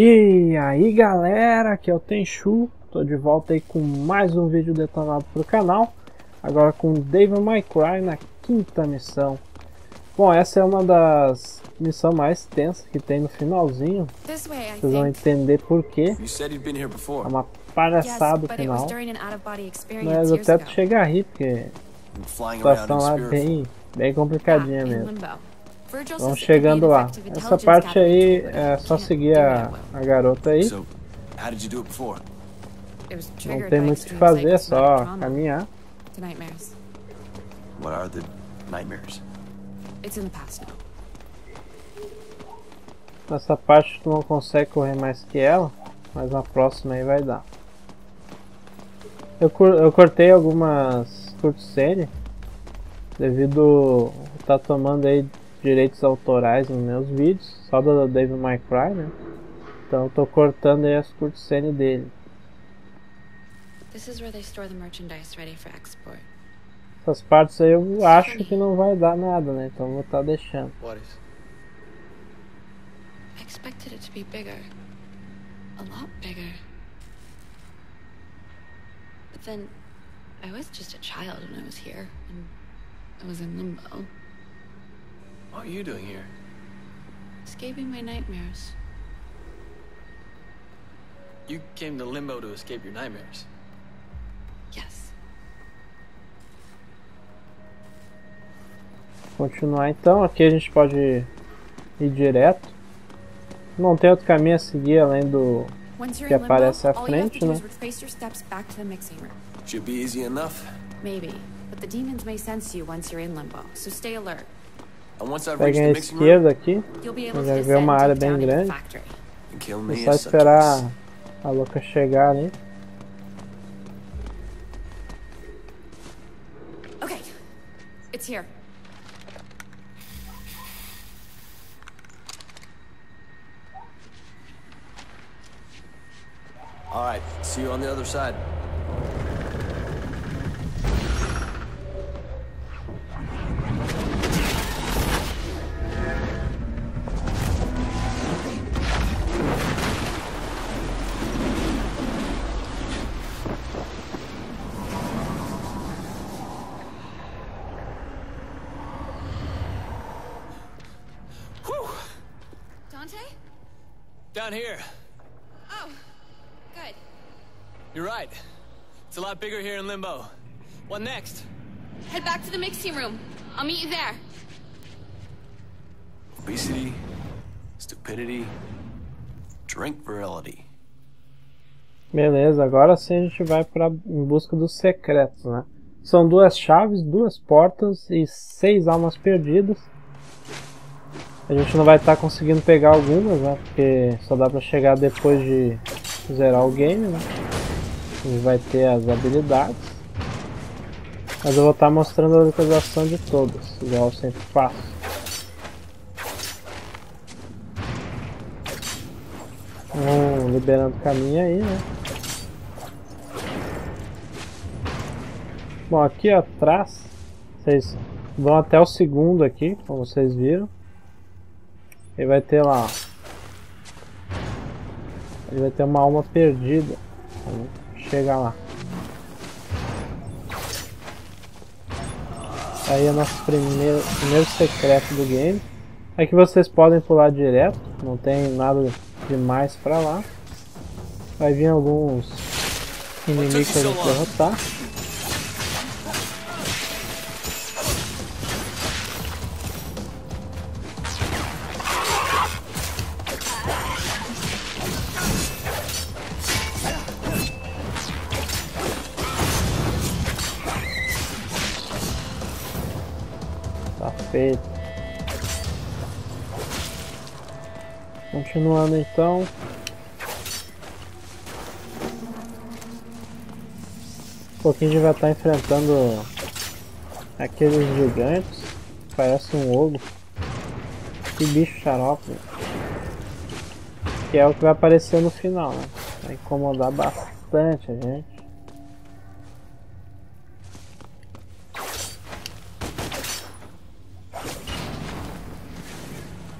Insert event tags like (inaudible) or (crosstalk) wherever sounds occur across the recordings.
E aí galera, aqui é o Tenchu, tô de volta aí com mais um vídeo detonado pro canal, agora com Devil May Cry na quinta missão. Bom, essa é uma das missões mais tensas que tem no finalzinho, vocês vão entender porquê, é uma palhaçada o final, mas eu até chegar a rir, porque a situação lá é bem, bem complicadinha mesmo. Vamos chegando lá. Essa parte aí é só seguir a, a garota aí. Não tem muito o que fazer, é só caminhar. What are the nightmares? It's in the past now. Nessa parte tu não consegue correr mais que ela, mas na próxima aí vai dar. Eu, eu cortei algumas cutscenes devido tá tomando aí direitos autorais nos meus vídeos, só da Devil May Cry, né? Então eu tô cortando aí as cutscenes dele. Essas partes aí eu acho que não vai dar nada, né? Então eu vou estar tá deixando. I expected it to be bigger. A lot bigger. But then I was just a child when I was here and I was in limbo. What are you doing here? Escaping my nightmares. You came to Limbo to escape your nightmares? Yes. Continuar então, aqui a gente pode ir direto. Não tem outro caminho a seguir além do que aparece à frente, né? Should be easy enough. Maybe, but the demons may sense you once you're in limbo, so stay alert. Peguem a esquerda aqui. Já vê uma área bem grande. É só esperar a louca chegar ali. Okay, it's here. All right, see you on the other side. Down here. Oh, good. You're right. It's a lot bigger here in Limbo. What next? Head back to the mixing room. I'll meet you there. Obesity, stupidity, drink virility. Beleza, agora sim a gente vai pra, em busca dos secretos, né? São duas chaves, duas portas e seis almas perdidas. A gente não vai estar tá conseguindo pegar algumas, né? Porque só dá pra chegar depois de zerar o game, né? A gente vai ter as habilidades. Mas eu vou estar tá mostrando a localização de todas, igual eu sempre faço. Vamos liberando caminho aí, né? Bom, aqui atrás, vocês vão até o segundo aqui, como vocês viram. Ele vai ter lá. Ele vai ter uma alma perdida. Vamos chegar lá. Aí é nosso primeiro, primeiro secreto do game. É que vocês podem pular direto, não tem nada demais pra lá. Vai vir alguns inimigos pra derrotar. Perfeito. Continuando então. Um pouquinho a gente vai estar enfrentando aqueles gigantes. Parece um ogro. Que bicho xarope. Que é o que vai aparecer no final, né? Vai incomodar bastante a gente.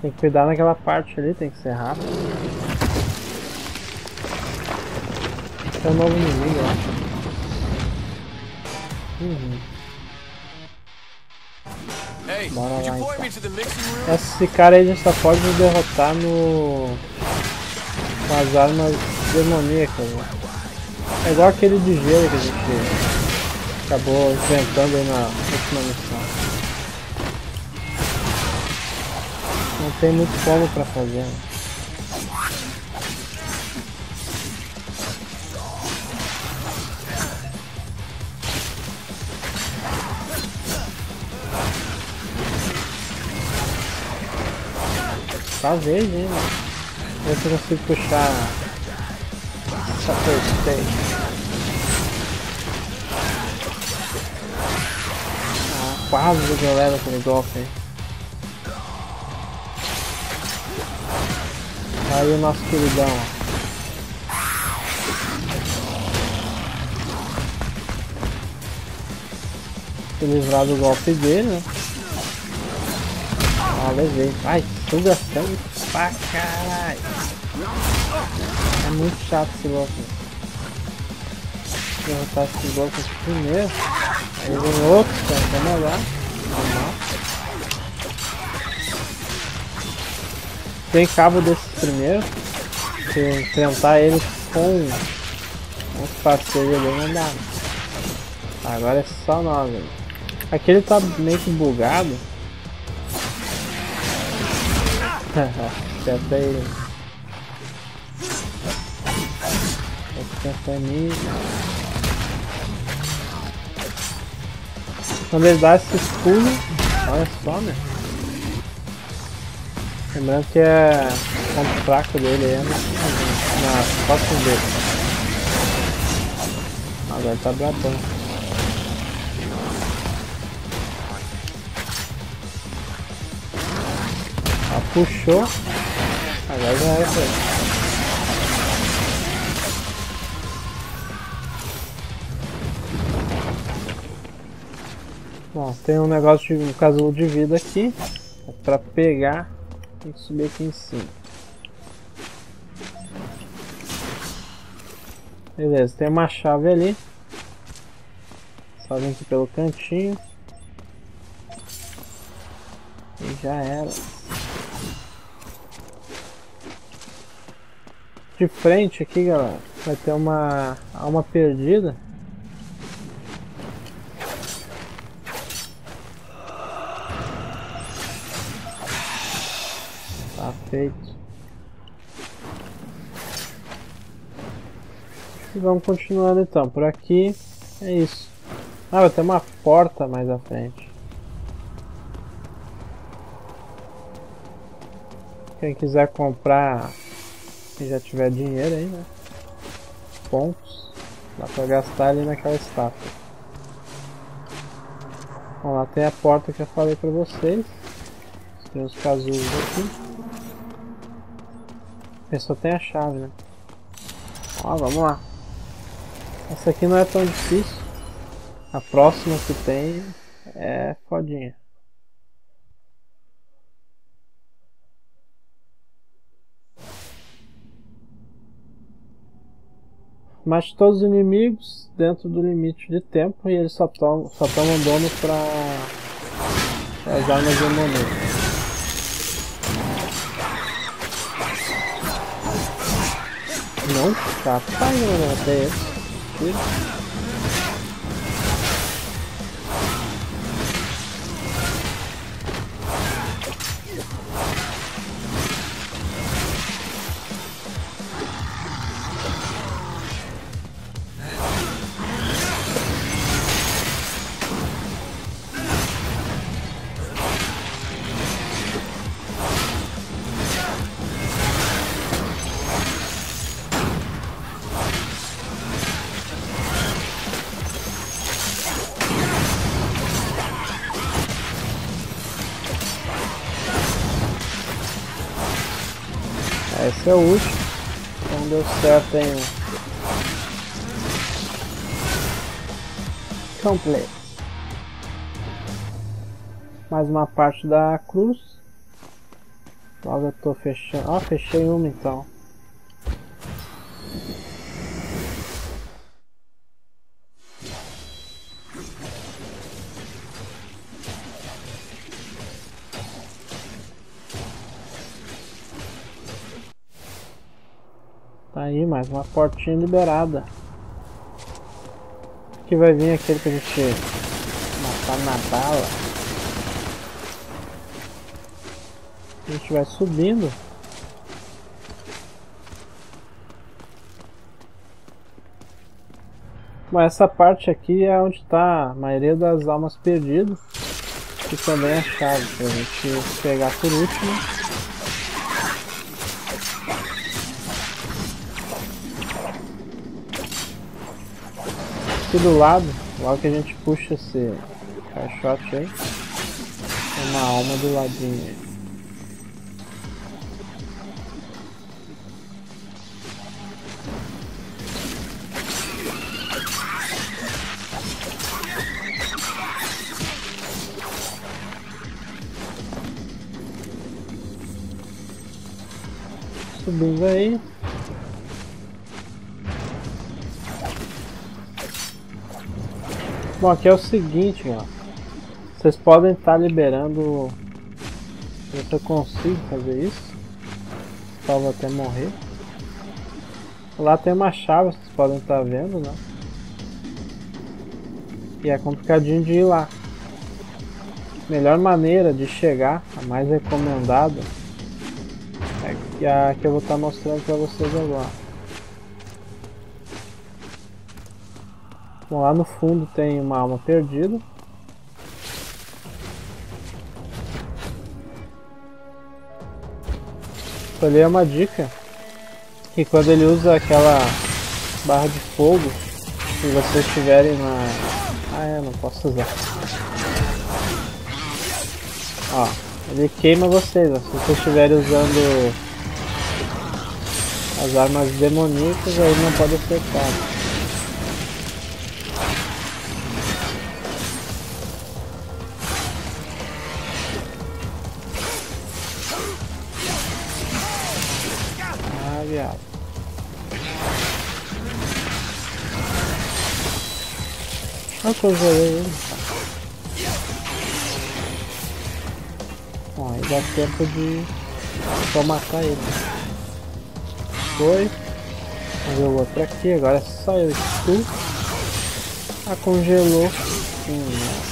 Tem que cuidar naquela parte ali, tem que ser rápido. é um novo inimigo, eu acho. Uhum. Bora lá então. Esse cara aí a gente só pode derrotar no... com as armas demoníacas. Né? É igual aquele de gelo que a gente acabou enfrentando aí na última missão. Não tem muito como pra fazer. Né? Talvez, hein, mano. Ver se eu consigo puxar essa first Ah, quase eu levo aquele golpe aí. Aí o nosso queridão, ó. Se livrar do golpe dele, né? Ah, levei. Ai, suga sangue pra caralho. É muito chato esse golpe. Derrotar esse golpe primeiro. Aí vem outro, cara, tá melhor. Normal. Tem cabo desses primeiro. Se enfrentar eles com os parceiros ali não dá. Agora é só nós. Aquele tá meio que bugado. (laughs) Acerta ele. Quando ele dá esse pulo, olha só, né? Lembrando que é o ponto fraco dele é na, nas costas dele. Agora tá bratando. puxou. Agora já pra ele. Bom, tem um negócio de um casulo de vida aqui. É pra pegar e subir aqui em cima. Beleza, tem uma chave ali. Só vem aqui pelo cantinho. E já era. de frente aqui, galera, vai ter uma alma perdida. Tá feito. E vamos continuando então. Por aqui é isso. Ah, vai ter uma porta mais à frente. Quem quiser comprar quem já tiver dinheiro aí, né? Pontos. Dá pra gastar ali naquela estátua. Bom, lá tem a porta que eu falei pra vocês. Tem os casulos aqui. Só tem a chave, né? Ó, vamos lá. Essa aqui não é tão difícil. A próxima que tem é fodinha. Mate todos os inimigos dentro do limite de tempo e eles só tomam, só tomam dano para as armas de momento. Não, tá, tá né, até esse. É o último. Então deu certo em Complete. Mais uma parte da cruz. Logo eu tô fechando. Ó, fechei uma então. Aí, mais uma portinha liberada. Que vai vir aquele que a gente matar na bala. A gente vai subindo. Bom, essa parte aqui é onde está a maioria das almas perdidas. Que também é chave a gente pegar por último. Aqui do lado, logo que a gente puxa esse caixote aí, tem uma alma do ladinho aí. subindo aí. Bom, aqui é o seguinte, ó. Vocês podem estar tá liberando. Se eu consigo fazer isso. Salvo até morrer. Lá tem uma chave, vocês podem estar tá vendo, né? E é complicadinho de ir lá. Melhor maneira de chegar, a mais recomendada, que, a, que eu vou estar tá mostrando para vocês agora. Bom, lá no fundo tem uma alma perdida. Ali é uma dica que quando ele usa aquela barra de fogo, se vocês estiverem na... Ah é, não posso usar. Ó, ele queima vocês, ó, se vocês estiverem usando as armas demoníacas aí não pode acertar. Viado. Olha que eu joguei ele. Bom, aí dá tempo de só matar ele foi. Ver o outro aqui, agora só eu estou. Ah, congelou. Hum,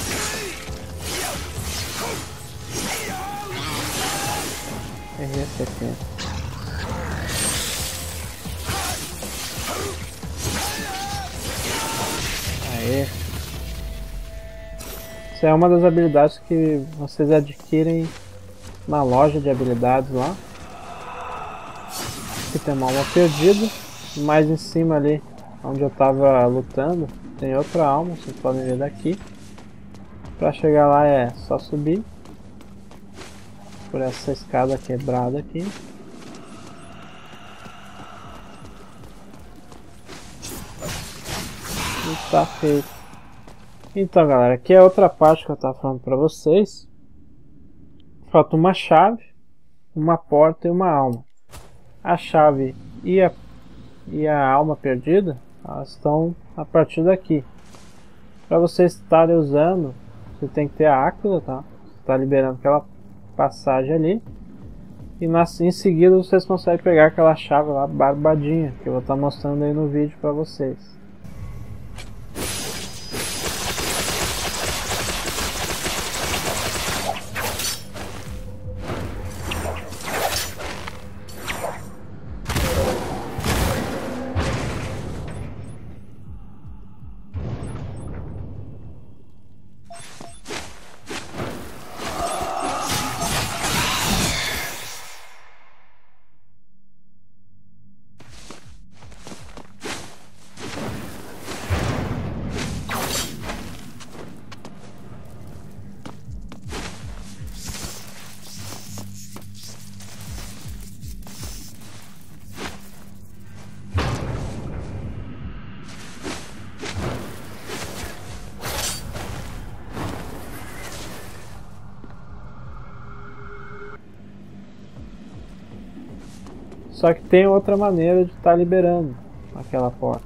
RS70. Aê. Isso é uma das habilidades que vocês adquirem na loja de habilidades lá. Aqui tem uma alma perdida. Mais em cima ali, onde eu tava lutando, tem outra alma, vocês podem ver daqui. Para chegar lá é só subir por essa escada quebrada aqui. Tá feito. Então galera, aqui é outra parte que eu tava falando para vocês. Falta uma chave, uma porta e uma alma a chave e a, e a alma perdida elas estão a partir daqui. Para vocês estarem usando, você tem que ter a Aquila, tá? Está liberando aquela passagem ali. E na, em seguida vocês conseguem pegar aquela chave lá, barbadinha, que eu vou estar tá mostrando aí no vídeo para vocês. Só que tem outra maneira de estar tá liberando aquela porta.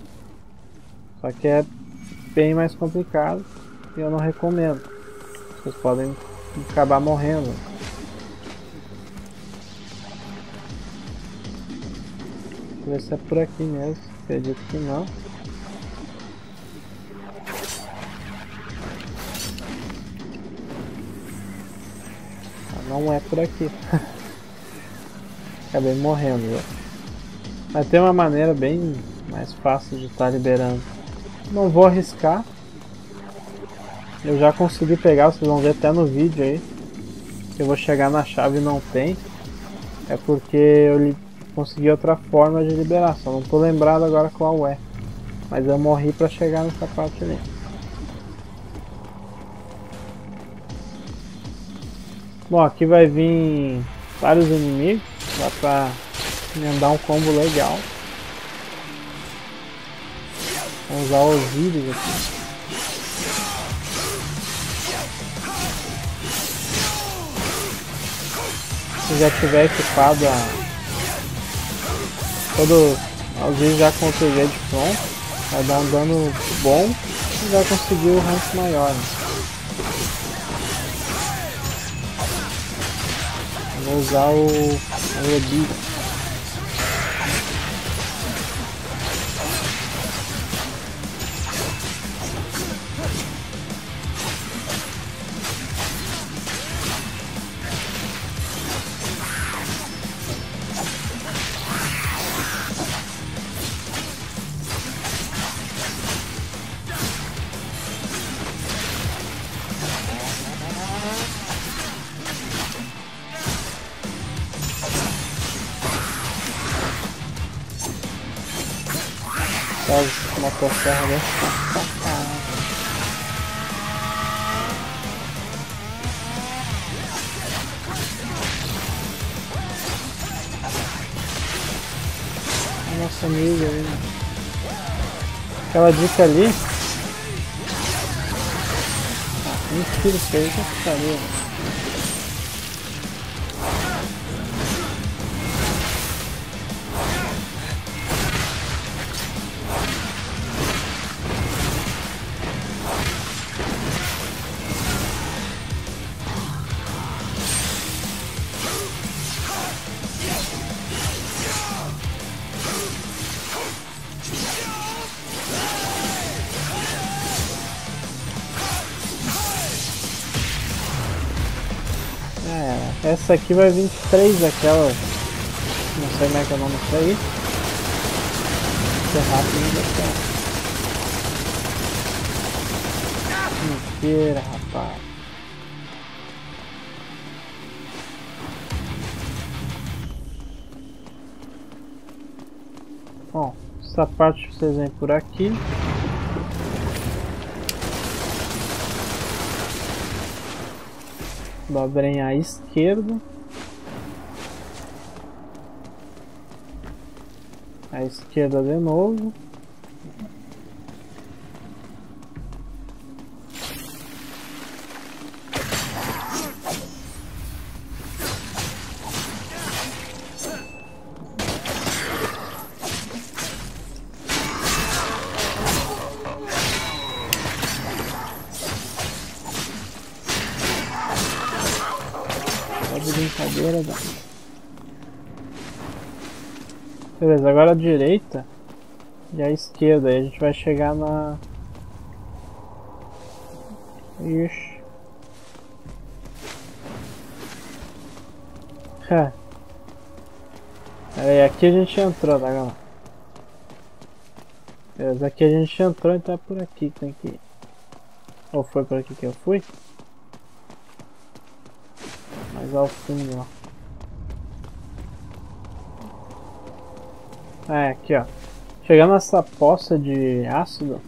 Só que é bem mais complicado e eu não recomendo. Vocês podem acabar morrendo. ver se é por aqui mesmo. Acredito que não. Ah, não é por aqui. (laughs) Acabei morrendo. Viu? Mas tem uma maneira bem mais fácil de estar tá liberando. Não vou arriscar. Eu já consegui pegar, vocês vão ver até no vídeo aí. Eu vou chegar na chave e não tem. É porque eu consegui outra forma de liberação. Não tô lembrado agora qual é. Mas eu morri pra chegar nessa parte ali. Bom, aqui vai vir vários inimigos. Dá pra emendar um combo legal. Vamos usar os íris aqui. Se já tiver equipado a todo vezes já com o PV de pronto, vai dar um dano bom e vai conseguir o rank maior. Né? Vou usar o, o Quase motosserra dessa. Nossa amiga né? Aquela dica ali. Ah, um tiro feio que ficaria. Né? Essa aqui vai vir três daquelas. Não sei como é que é o nome disso aí. Isso é rápido ainda Mentira, rapaz. Bom, essa parte vocês vêm por aqui. Dobrem à esquerda. À esquerda de novo. Brincadeira, da... Beleza, agora a direita e a esquerda. Aí a gente vai chegar na... Ixi. É. Aí, aqui a gente entrou, tá galera? Beleza, aqui a gente entrou, então é por aqui que tem que ir. Ou foi por aqui que eu fui? Mais ao fundo, ó. É, aqui, ó. Chegando nessa poça de ácido,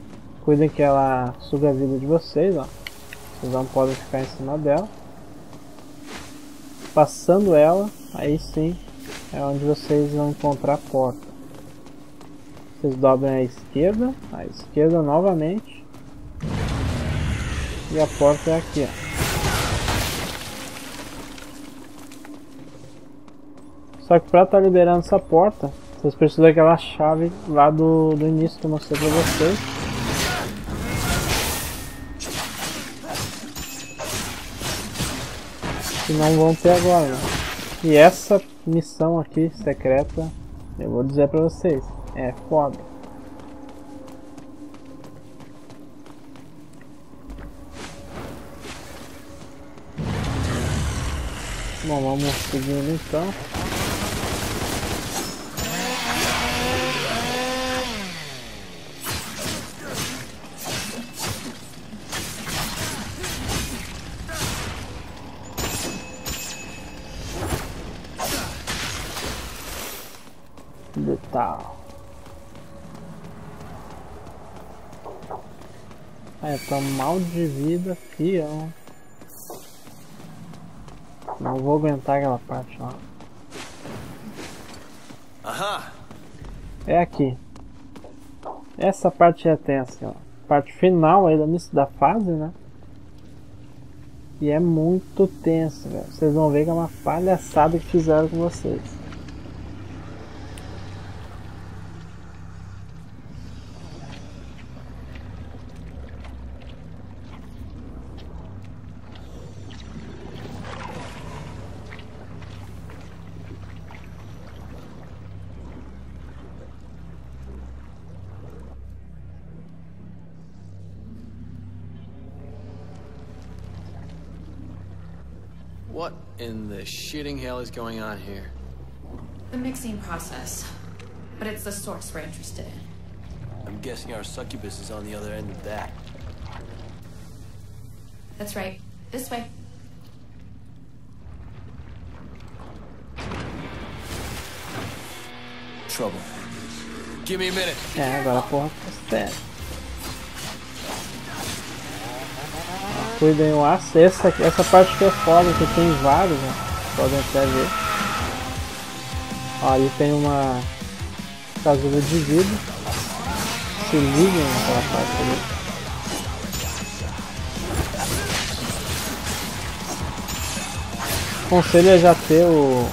cuidem que ela suga a vida de vocês, ó. Vocês não podem ficar em cima dela. Passando ela, aí sim é onde vocês vão encontrar a porta. Vocês dobrem à esquerda, à esquerda novamente. E a porta é aqui, ó. Só que pra estar tá liberando essa porta, vocês precisam daquela chave lá do, do início que eu mostrei pra vocês. Que não vão ter agora. E essa missão aqui, secreta, Eu vou dizer pra vocês, é foda. Bom, vamos seguindo então. Detal. É, tô mal de vida, fião. Não vou aguentar aquela parte lá. Aham. É aqui. Essa parte é tensa, ó. Parte final aí da fase, né? E é muito tenso, velho. Vocês vão ver que é uma palhaçada que fizeram com vocês. What in the shitting hell is going on here? The mixing process. But it's the source we're interested in. I'm guessing our succubus is on the other end of that. That's right. This way. Trouble. Give me a minute. É, agora a porra tá séria. Cuidem o aço. Essa, essa parte que é foda, que tem vários, né? Podem até ver. Ó, ali tem uma casula de vidro. Se liguem naquela parte ali. Conselho é já ter o.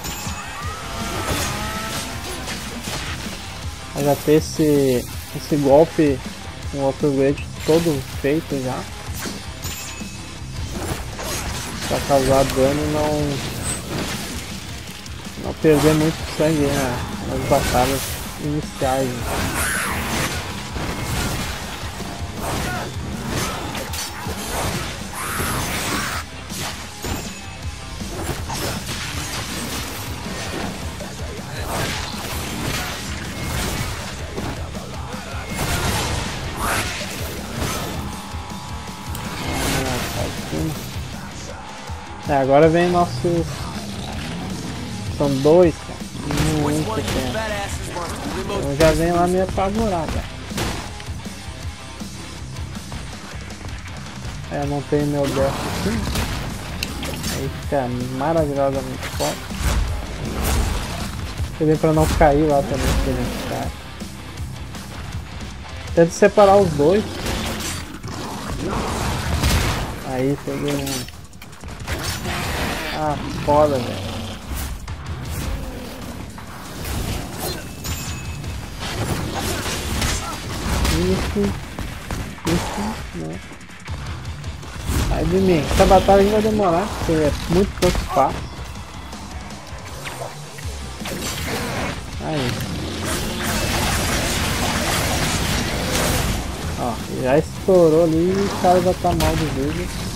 é já ter esse, esse golpe, um upgrade todo feito já. Pra causar dano e não. Não perder muito sangue né, nas batalhas iniciais. Agora vem nossos. São dois, cara. Muito remote Eu já venho lá meio apavorado. cara. É, não tem meu death. Aí fica maravilhosamente forte. Também pra não cair lá também, se ele cai. Tenta separar os dois. Aí peguei um. Ah, foda, velho. Isso. Isso, né? Sai de mim. Essa batalha vai demorar, porque é muito pouco espaço. Aí. Ó, já estourou ali e o cara já tá mal de vida.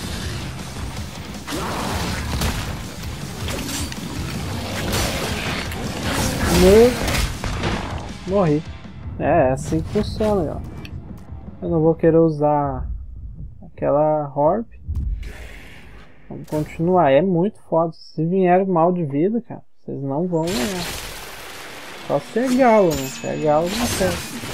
Morri. É, é assim que funciona, ó. Eu não vou querer usar aquela Horb. Vamos continuar. É muito foda. Se vier mal de vida, cara, vocês não vão ganhar. Só se é galo, né? Se é galo, não serve.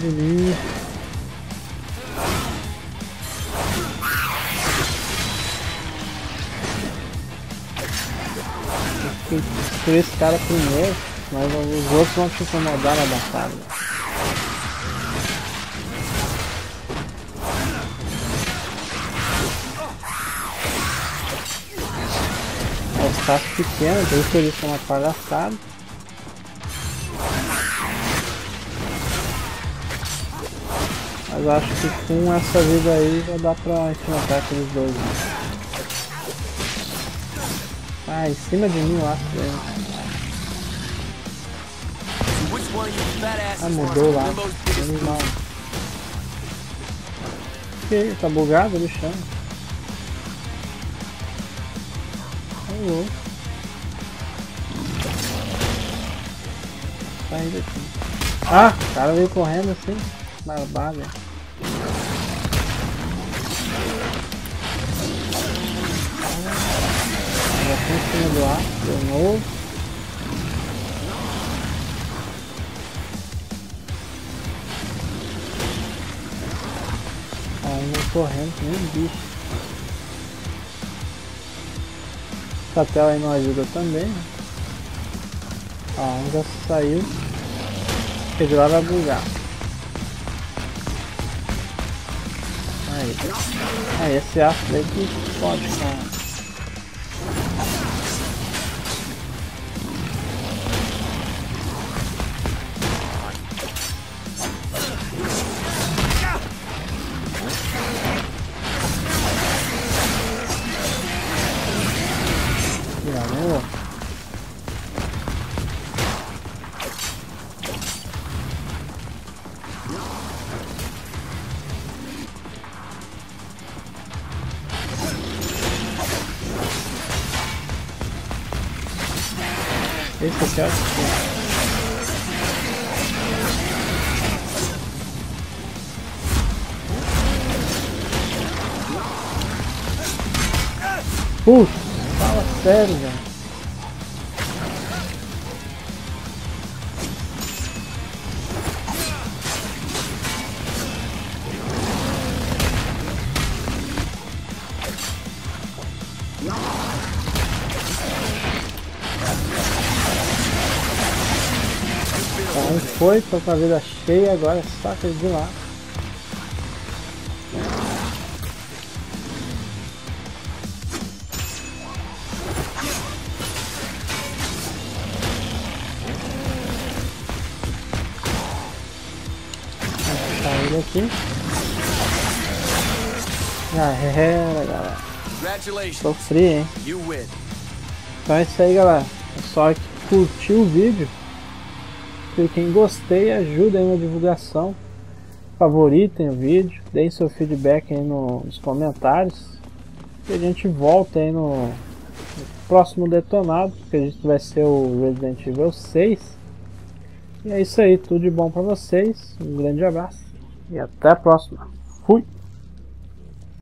de mim. Por esse cara primeiro, é, mas os outros vão te incomodar na batalha. É espaço pequeno, por isso eles são palhaçada. Mas acho que com essa vida aí já dá pra enfrentar aqueles dois. Ah, em cima de mim lá. Ah, mudou lá. Animal. Que tá bugado o chão. Alô. Sai daqui. Ah, o cara veio correndo assim. Barbada. Já foi em cima ar, de novo. Ó, um correndo, nem bicho. Essa tela aí não ajuda também, né? Um já saiu. Porque de lá vai bugar. Aí. Aí, esse aço aí que pode, cara. O Putz, fala sério, velho. Um foi, tô com a vida cheia, agora saca de lá. Tá ele aqui. Já era, galera. Sofri, hein? Então é isso aí, galera. É só que curtiu o vídeo cliquem em gostei, ajudem na divulgação, favoritem o vídeo, deem seu feedback aí no, nos comentários e a gente volta aí no, no próximo detonado, que a gente vai ser o Resident Evil 6. E é isso aí, tudo de bom para vocês, um grande abraço e até a próxima. Fui!